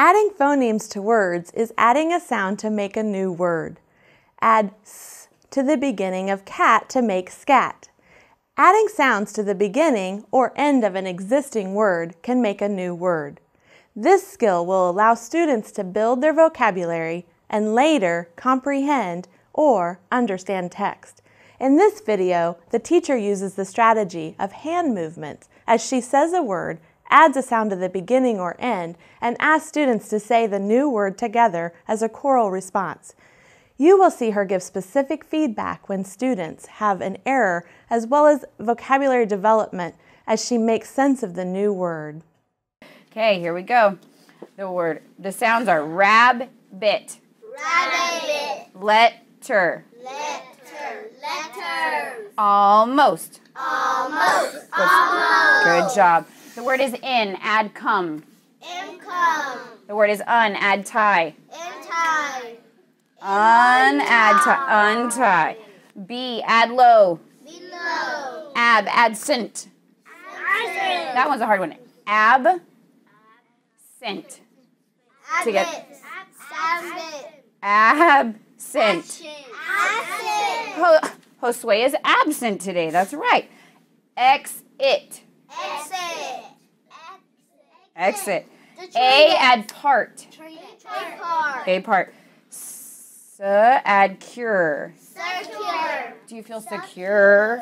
Adding phonemes to words is adding a sound to make a new word. Add s to the beginning of cat to make scat. Adding sounds to the beginning or end of an existing word can make a new word. This skill will allow students to build their vocabulary and later comprehend or understand text. In this video, the teacher uses the strategy of hand movements as she says a word, adds a sound to the beginning or end, and asks students to say the new word together as a choral response. You will see her give specific feedback when students have an error as well as vocabulary development as she makes sense of the new word. Okay, here we go. The word, the sounds are rab, bit, Rabbit. letter, Letter. Letter. Almost. almost. Almost. Good job. The word is in, add come. In come. The word is un, add tie. In time. Un, add tie, untie. Be, add low. Below. Ab, absent. That one's a hard one. Ab, sent. Together. Absent. Absent. Absent. Ho- Josue is absent today. That's right. Ex, it. Exit. Exit. A, add part. A part. S, add cure. Circular. Do you feel secure?